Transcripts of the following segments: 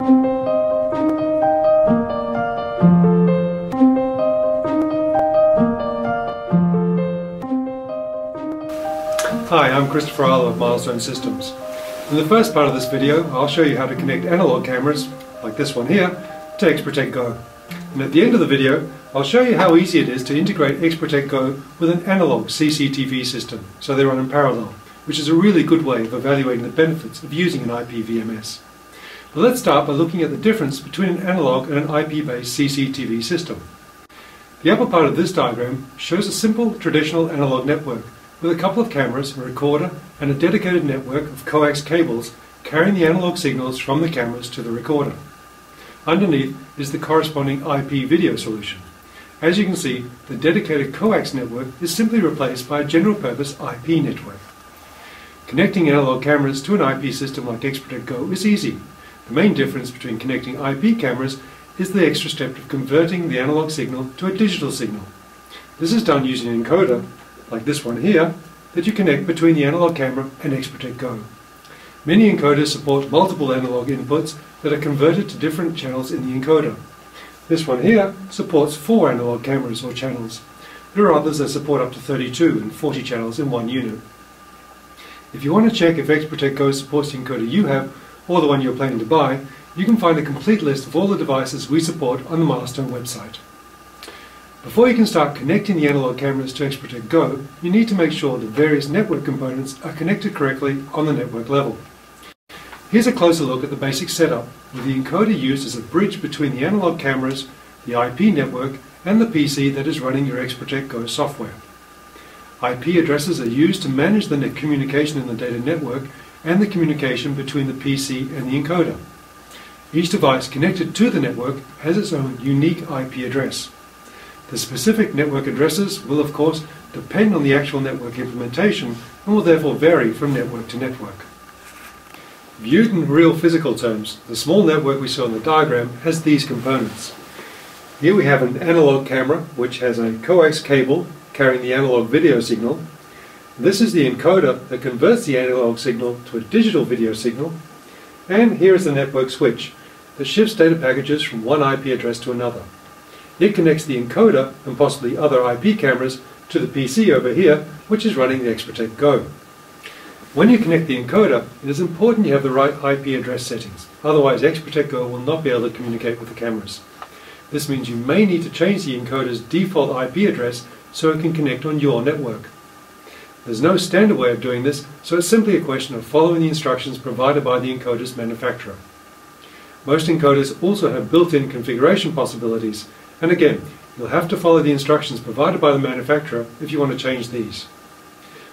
Hi, I'm Christopher Isle of Milestone Systems. In the first part of this video, I'll show you how to connect analog cameras, like this one here, to XProtect Go. And at the end of the video, I'll show you how easy it is to integrate XProtect Go with an analog CCTV system, so they run in parallel, which is a really good way of evaluating the benefits of using an IP VMS. But let's start by looking at the difference between an analog and an IP-based CCTV system. The upper part of this diagram shows a simple traditional analog network with a couple of cameras, a recorder, and a dedicated network of coax cables carrying the analog signals from the cameras to the recorder. Underneath is the corresponding IP video solution. As you can see, the dedicated coax network is simply replaced by a general purpose IP network. Connecting analog cameras to an IP system like XProtect Go is easy. The main difference between connecting IP cameras is the extra step of converting the analog signal to a digital signal. This is done using an encoder like this one here, that you connect between the analog camera and XProtect Go. Many encoders support multiple analog inputs that are converted to different channels in the encoder. This one here supports four analog cameras or channels. There are others that support up to 32 and 40 channels in one unit. If you want to check if XProtect Go supports the encoder you have or the one you're planning to buy, you can find a complete list of all the devices we support on the Milestone website. Before you can start connecting the analog cameras to XProtect Go, you need to make sure the various network components are connected correctly on the network level. Here's a closer look at the basic setup, with the encoder used as a bridge between the analog cameras, the IP network, and the PC that is running your XProtect Go software. IP addresses are used to manage the communication in the data network and the communication between the PC and the encoder. Each device connected to the network has its own unique IP address. The specific network addresses will of course depend on the actual network implementation and will therefore vary from network to network. Viewed in real physical terms, the small network we saw in the diagram has these components. Here we have an analog camera which has a coax cable carrying the analog video signal. This is the encoder that converts the analog signal to a digital video signal. And here is the network switch that shifts data packages from one IP address to another. It connects the encoder and possibly other IP cameras to the PC over here, which is running the XProtect Go. When you connect the encoder, it is important you have the right IP address settings, otherwise XProtect Go will not be able to communicate with the cameras. This means you may need to change the encoder's default IP address so it can connect on your network. There's no standard way of doing this, so it's simply a question of following the instructions provided by the encoder's manufacturer. Most encoders also have built-in configuration possibilities, and again, you'll have to follow the instructions provided by the manufacturer if you want to change these.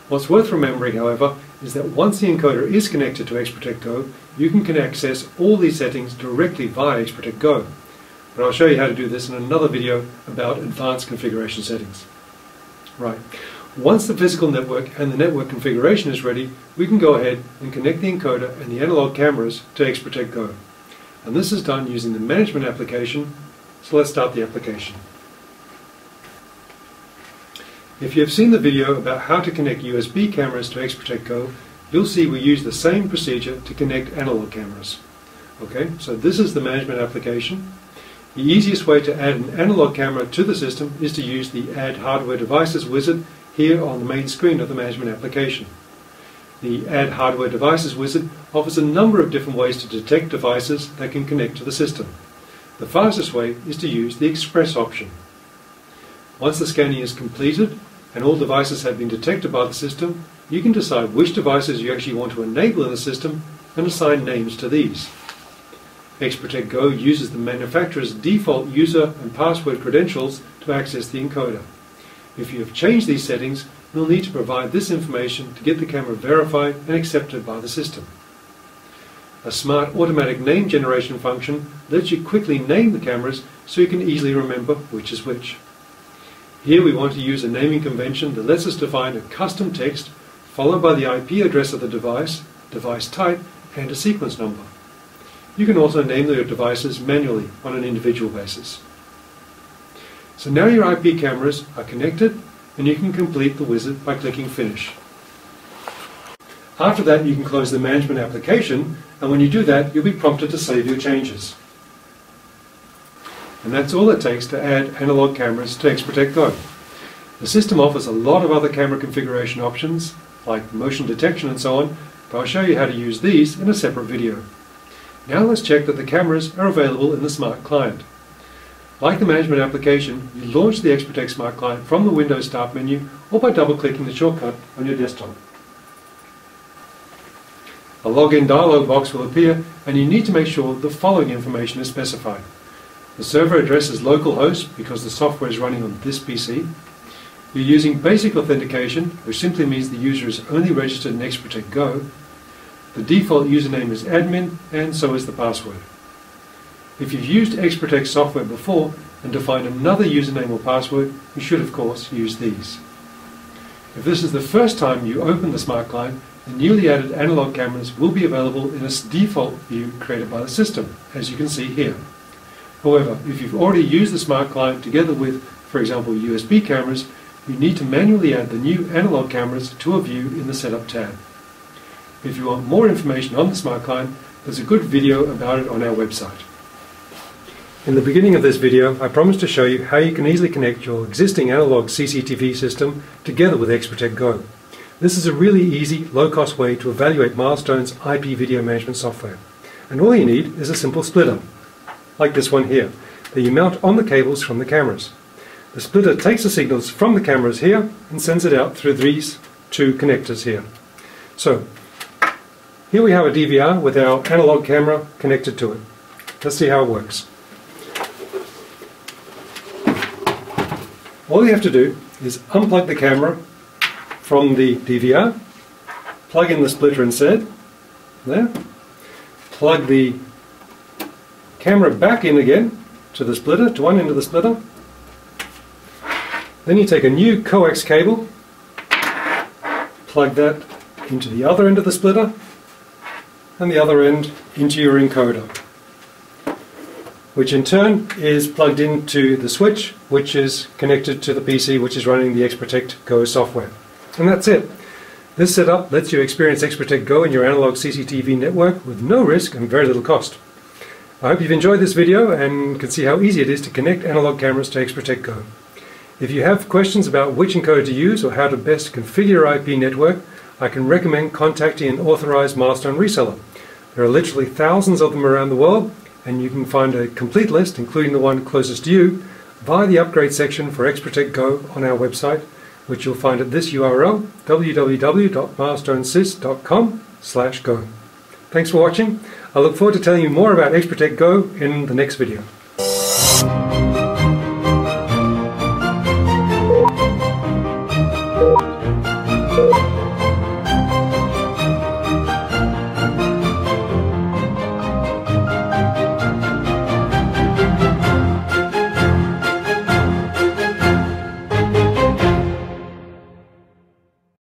What's worth remembering, however, is that once the encoder is connected to XProtect Go, you can access all these settings directly via XProtect Go. But I'll show you how to do this in another video about advanced configuration settings. Right. Once the physical network and the network configuration is ready, we can go ahead and connect the encoder and the analog cameras to XProtect Go. And this is done using the management application so let's start the application. If you have seen the video about how to connect USB cameras to XProtect Go, you'll see we use the same procedure to connect analog cameras. Okay, so this is the management application. The easiest way to add an analog camera to the system is to use the Add Hardware Devices wizard here on the main screen of the management application. The Add Hardware Devices wizard offers a number of different ways to detect devices that can connect to the system. The fastest way is to use the Express option. Once the scanning is completed and all devices have been detected by the system, you can decide which devices you actually want to enable in the system and assign names to these. XProtect Go uses the manufacturer's default user and password credentials to access the encoder. If you have changed these settings, you'll need to provide this information to get the camera verified and accepted by the system. A smart automatic name generation function lets you quickly name the cameras so you can easily remember which is which. Here we want to use a naming convention that lets us define a custom text followed by the IP address of the device, device type, and a sequence number. You can also name your devices manually on an individual basis. So now your IP cameras are connected and you can complete the wizard by clicking Finish. After that, you can close the management application, and when you do that, you'll be prompted to save your changes. And that's all it takes to add analog cameras to XProtect Go. The system offers a lot of other camera configuration options, like motion detection and so on, but I'll show you how to use these in a separate video. Now let's check that the cameras are available in the Smart Client. Like the management application, you launch the XProtect Smart Client from the Windows Start menu or by double-clicking the shortcut on your desktop. A login dialog box will appear and you need to make sure the following information is specified. The server address is localhost because the software is running on this PC. You're using basic authentication, which simply means the user is only registered in XProtect Go. The default username is admin and so is the password. If you've used XProtect software before and defined another username or password, you should of course use these. If this is the first time you open the Smart Client, the newly added analog cameras will be available in a default view created by the system, as you can see here. However, if you've already used the Smart Client together with, for example, USB cameras, you need to manually add the new analog cameras to a view in the Setup tab. If you want more information on the Smart Client, there's a good video about it on our website. In the beginning of this video, I promised to show you how you can easily connect your existing analog CCTV system together with XProtect Go. This is a really easy, low-cost way to evaluate Milestone's IP video management software. And all you need is a simple splitter, like this one here, that you mount on the cables from the cameras. The splitter takes the signals from the cameras here and sends it out through these two connectors here. So, here we have a DVR with our analog camera connected to it. Let's see how it works. All you have to do is unplug the camera from the DVR, plug in the splitter instead, there, plug the camera back in again to the splitter, to one end of the splitter, then you take a new coax cable, plug that into the other end of the splitter, and the other end into your encoder which in turn is plugged into the switch, which is connected to the PC, which is running the XProtect Go software. And that's it. This setup lets you experience XProtect Go in your analog CCTV network with no risk and very little cost. I hope you've enjoyed this video and can see how easy it is to connect analog cameras to XProtect Go. If you have questions about which encoder to use or how to best configure your IP network, I can recommend contacting an authorized milestone reseller. There are literally thousands of them around the world and you can find a complete list, including the one closest to you, via the upgrade section for XProtect Go on our website, which you'll find at this URL, www.milestonesys.com slash go. Thanks for watching. I look forward to telling you more about XProtect Go in the next video.